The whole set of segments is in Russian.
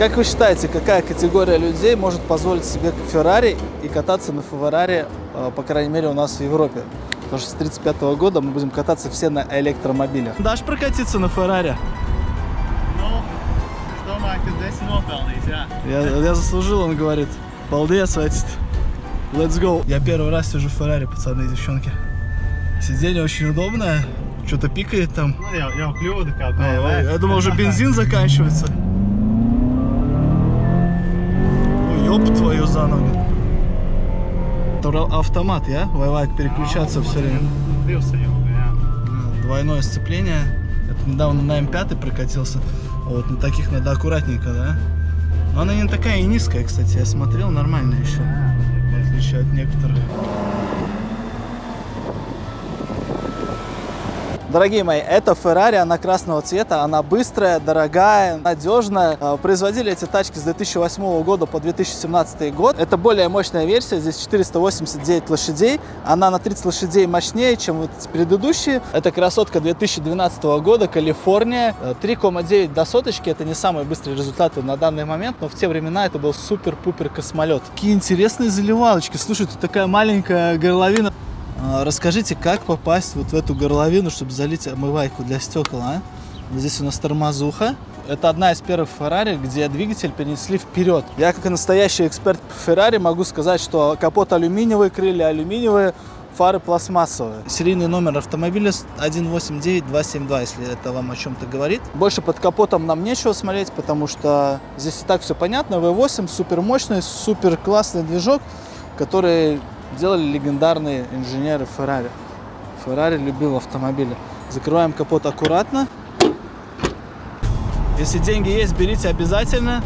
Как вы считаете, какая категория людей может позволить себе Феррари и кататься на Феррари, э, по крайней мере, у нас в Европе? Потому что с 1935 года мы будем кататься все на электромобилях. Дашь прокатиться на Феррари? Es domāju, ka es nopelnīju, jā. Я, я заслужил, он говорит. Балдец, Ватит. Let's go. Я первый раз сижу в Феррари, пацаны и девчонки. Сиденье очень удобное. Что-то пикает там. Nu, jau, jau kļūda kā Ой, BMW. Я думал, уже бензин заканчивается. За ра- автомат, я? Вайлайк переключаться все время. А, Двойное сцепление. Это недавно на М5 прокатился. Вот на таких надо аккуратненько, да? Но она не такая и низкая, кстати. Я смотрел, нормально еще. В отличие от некоторых. Дорогие мои, это Ferrari, она красного цвета, она быстрая, дорогая, надежная. Э, Производили эти тачки с 2008 года по 2017 год. Это более мощная версия, здесь 489 лошадей. Она на 30 лошадей мощнее, чем вот предыдущие. Это красотка 2012 года, Калифорния. Э, 3,9 до соточки, это не самые быстрые результаты на данный момент, но в те времена это был супер-пупер космолет. Какие интересные заливалочки. Слушай, тут такая маленькая горловина. А, Расскажите, как попасть вот в эту горловину, чтобы залить омывайку для стекол, а? Здесь у нас тормозуха. Это одна из первых Феррари, где двигатель перенесли вперед. Я, как настоящий эксперт по Феррари, могу сказать, что капот алюминиевый, крылья алюминиевые, фары пластмассовые. Серийный номер автомобиля 189272, если это вам о чем-то говорит. Больше под капотом нам нечего смотреть, потому что здесь и так все понятно. V8 супер мощный, супер классный движок, который делали легендарные инженеры Ferrari. Ferrari любил автомобили. Закрываем капот аккуратно. Если деньги есть, берите обязательно.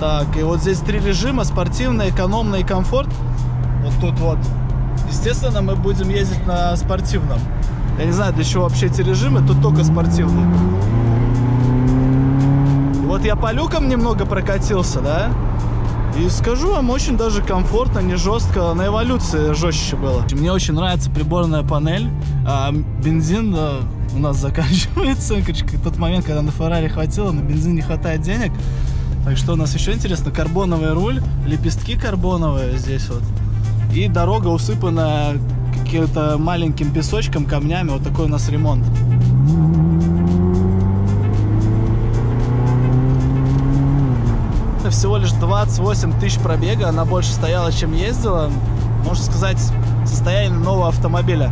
Так, и вот здесь три режима. Спортивный, экономный и комфорт. Вот тут вот. Естественно, мы будем ездить на спортивном. Я не знаю, для чего вообще эти режимы. Тут только спортивный. И вот я по люкам немного прокатился, да? И скажу вам, очень даже комфортно, не жестко. На эволюции жестче было. Мне очень нравится приборная панель. А, бензин у нас заканчивается. Короче, тот момент, когда на Феррари хватило, на бензин не хватает денег. Так что у нас еще интересно, карбоновый руль, лепестки карбоновые здесь вот. И дорога усыпана каким-то маленьким песочком, камнями. Вот такой у нас ремонт. Всего лишь 28 тысяч пробега, она больше стояла, чем ездила. Можно сказать, состояние нового автомобиля.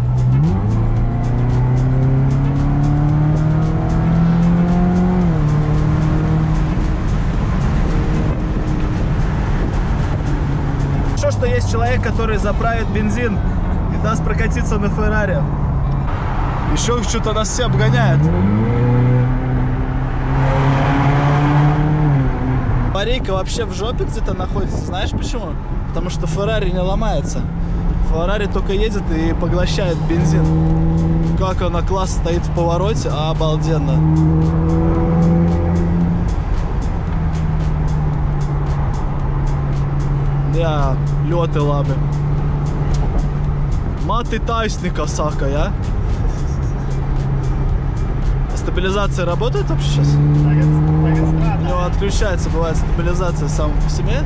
Хорошо, что есть человек, который заправит бензин и даст прокатиться на Феррари. Еще что-то нас все обгоняют. Аварийка вообще в жопе где-то находится. Знаешь почему? Потому что Феррари не ломается. Феррари только едет и поглощает бензин. Как она класс стоит в повороте, обалденно. Jā, ļoti labi. Mati taisnика, сака, я? Стабилизация работает вообще сейчас? Отключается, бывает, стабилизация сам по себе.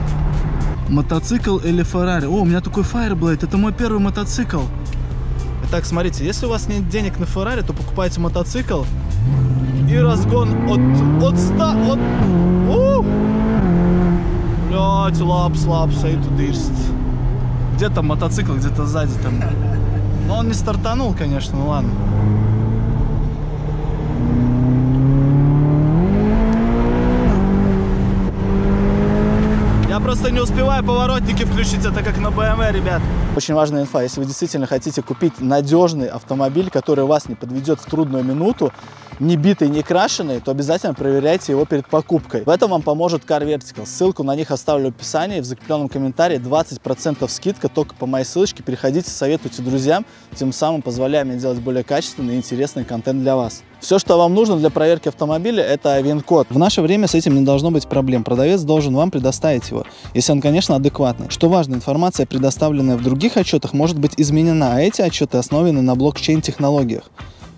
Мотоцикл или Феррари? О, у меня такой Fireblade, это мой первый мотоцикл. Итак, смотрите, если у вас нет денег на Феррари, то покупайте мотоцикл и разгон от, от 100, от... У! Блять, лапс, лапс, ай тут дырст. Где там мотоцикл, где-то сзади там. Но он не стартанул, конечно, ну ладно. Я просто не успеваю поворотники включить, это как на BMW, ребят. Очень важная инфа, если вы действительно хотите купить надежный автомобиль, который вас не подведет в трудную минуту, не битый, не крашеный, то обязательно проверяйте его перед покупкой. В этом вам поможет Car Vertical. Ссылку на них оставлю в описании, в закрепленном комментарии 20% скидка только по моей ссылочке. Переходите, советуйте друзьям, тем самым позволяя мне делать более качественный и интересный контент для вас. Все, что вам нужно для проверки автомобиля, это ВИН-код. В наше время с этим не должно быть проблем. Продавец должен вам предоставить его, если он, конечно, адекватный. Что важно, информация, предоставленная в других отчетах, может быть изменена, а эти отчеты основаны на блокчейн-технологиях.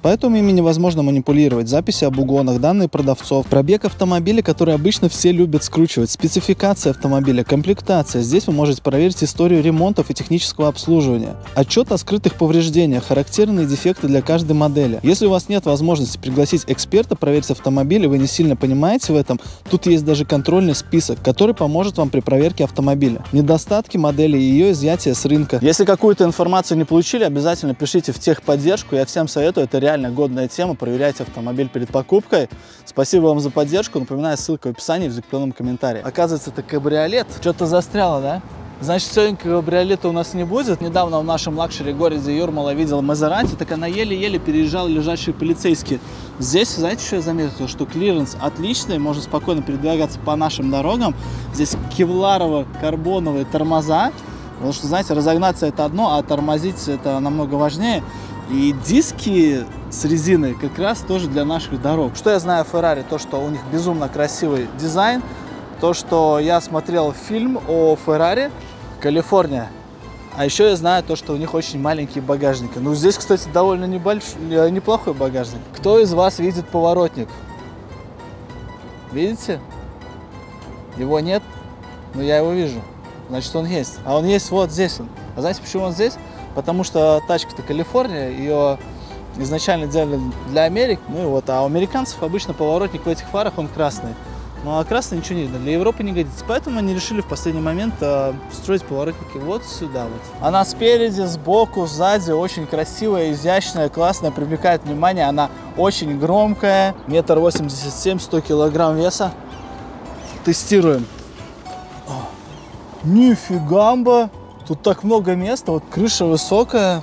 Поэтому ими невозможно манипулировать. Записи об угонах, данные продавцов, пробег автомобиля, который обычно все любят скручивать, спецификация автомобиля, комплектация. Здесь вы можете проверить историю ремонтов и технического обслуживания. Отчет о скрытых повреждениях, характерные дефекты для каждой модели. Если у вас нет возможности пригласить эксперта проверить автомобиль, и вы не сильно понимаете в этом, тут есть даже контрольный список, который поможет вам при проверке автомобиля. Недостатки модели и ее изъятие с рынка. Если какую-то информацию не получили, обязательно пишите в техподдержку. Я всем советую, это реально годная тема. Проверяйте автомобиль перед покупкой. Спасибо вам за поддержку. Напоминаю, ссылка в описании в закрепленном комментарии. Оказывается, это кабриолет. Что-то застряло, да? Значит, сегодня кабриолета у нас не будет. Недавно в нашем luxury городе Юрмала видел Мазерати, так она еле-еле переезжал лежащие полицейские. Здесь, знаете, что я заметил? Что клиренс отличный, можно спокойно передвигаться по нашим дорогам. Здесь кевларово-карбоновые тормоза. Потому что, знаете, разогнаться это одно, а тормозить это намного важнее. И диски с резиной как раз тоже для наших дорог. Что я знаю о Ferrari? То, что у них безумно красивый дизайн. То, что я смотрел фильм о Ferrari «Калифорния». А еще я знаю то, что у них очень маленькие багажники. Ну, здесь, кстати, довольно небольшой, неплохой багажник. Кто из вас видит поворотник? Видите? Его нет, но я его вижу. Значит, он есть. А он есть вот здесь он. А знаете, почему он здесь? Потому что тачка-то Калифорния, ее изначально делали для Америки. Ну и вот, а у американцев обычно поворотник в этих фарах, он красный. Ну а красный ничего не видно, для Европы не годится. Поэтому они решили в последний момент э, строить поворотники вот сюда вот. Она спереди, сбоку, сзади очень красивая, изящная, классная, привлекает внимание. Она очень громкая, метр восемьдесят семь, сто килограмм веса. Тестируем. Нифигамба! Тут так много места, вот крыша высокая,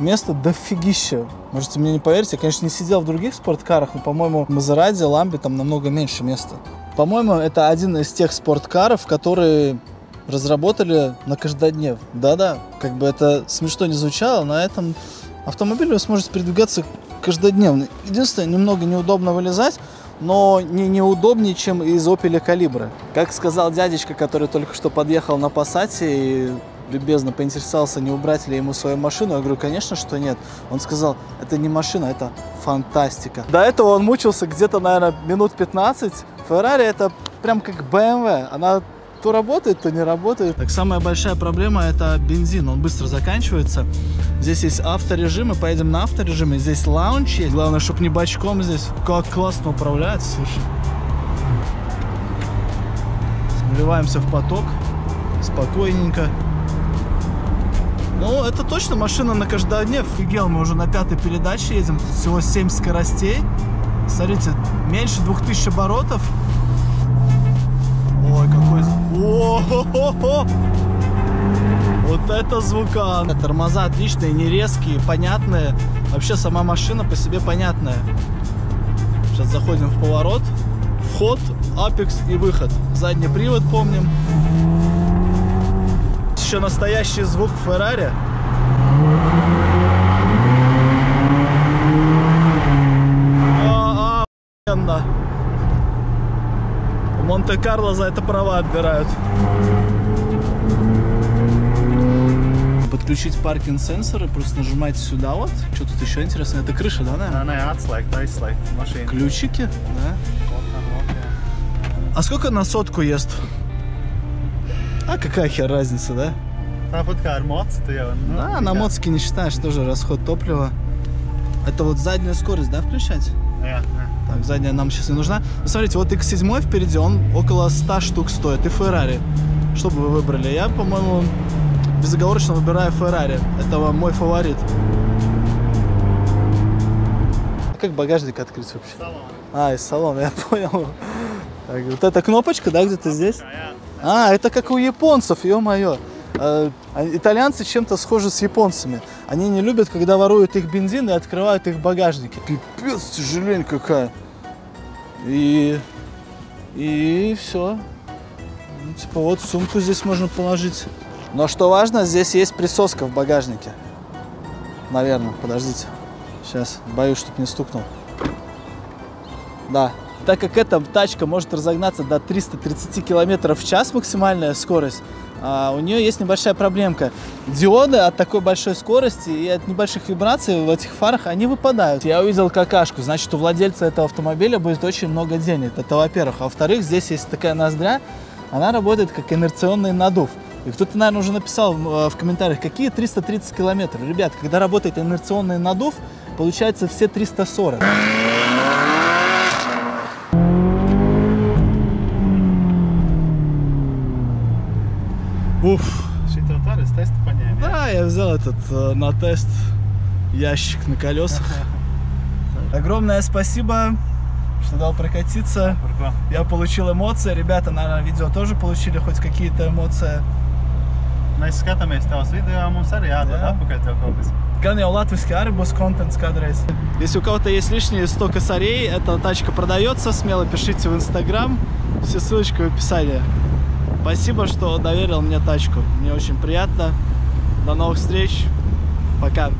места дофигища. Можете мне не поверить, я, конечно, не сидел в других спорткарах, но, по-моему, в Мазераде, Ламбе там намного меньше места. По-моему, это один из тех спорткаров, которые разработали на каждоднев. Да-да, как бы это смешно не звучало, на этом автомобиле вы сможете передвигаться каждодневно. Единственное, немного неудобно вылезать, но не неудобнее, чем из Opel Калибра. Как сказал дядечка, который только что подъехал на Passat и любезно поинтересовался, не убрать ли ему свою машину. Я говорю, конечно, что нет. Он сказал, это не машина, это фантастика. До этого он мучился где-то, наверное, минут 15. Феррари это прям как BMW. Она то работает, то не работает. Так, самая большая проблема это бензин, он быстро заканчивается. Здесь есть авторежим, мы поедем на авторежиме. Здесь лаунч есть, главное, чтобы не бачком здесь. Как классно управляется, слушай. Вливаемся в поток, спокойненько. Ну, это точно машина на каждодневно. Офигел, мы уже на пятой передаче едем. Всего 7 скоростей. Смотрите, меньше 2000 оборотов. Ой, какой... О-хо-хо-хо! Вот это звукан! Тормоза отличные, не резкие, понятные. Вообще сама машина по себе понятная. Сейчас заходим в поворот. Вход, апекс и выход. Задний привод помним. Еще настоящий звук Феррари. А, охуенно. В Монте-Карло за это права отбирают. Подключить паркинг сенсоры, просто нажимаете сюда вот. Что тут еще интересно? Это крыша, да, наверное? Nē, nē, atslēgt, aizslēgt mašīnu. Ключики, да. А сколько на сотку ест? А какая хер разница, да? Tāpat kā ar jau... Nu, Да, на моцке не считаешь тоже расход топлива. Это вот задняя скорость, да, включать? Jā, jā. Так, задняя нам сейчас не нужна. Ну, смотрите, вот X7 впереди, он около 100 штук стоит. И Ferrari. Что бы вы выбрали? Я, по-моему, безоговорочно выбираю Ferrari. Это мой фаворит. А как багажник открыть вообще? Salon. А, из салона, я понял. Так, вот эта кнопочка, да, где-то здесь? А, это как у японцев, ё-моё. Э, а Итальянцы чем-то схожи с японцами. Они не любят, когда воруют их бензин и открывают их багажники. Пипец, тяжелень какая. И... И все. типа вот сумку здесь можно положить. Но что важно, здесь есть присоска в багажнике. Наверное, подождите. Сейчас, боюсь, чтобы не стукнул. Да, Так как эта тачка может разогнаться до 330 км в час максимальная скорость, а у нее есть небольшая проблемка. Диоды от такой большой скорости и от небольших вибраций в этих фарах, они выпадают. Я увидел какашку, значит, у владельца этого автомобиля будет очень много денег. Это во-первых. А во-вторых, здесь есть такая ноздря, она работает как инерционный надув. И кто-то, наверное, уже написал в, в комментариях, какие 330 километров. Ребят, когда работает инерционный надув, получается все 340. Этот э, на тест ящик на колесах. Огромное спасибо, что дал прокатиться. Я получил эмоции. Ребята, наверное, видео тоже получили хоть какие-то эмоции. Mēs skatāmies tavus video, mums arī jādod Jā. atpakaļ tev kaut kas. Gan jau латвийский arī būs контент кадрейс. Если у кого-то есть лишние 100 косарей, эта тачка продается, смело пишите в Инстаграм. Все ссылочки в описании. Спасибо, что доверил мне тачку. Мне очень приятно. До новых встреч. Пока.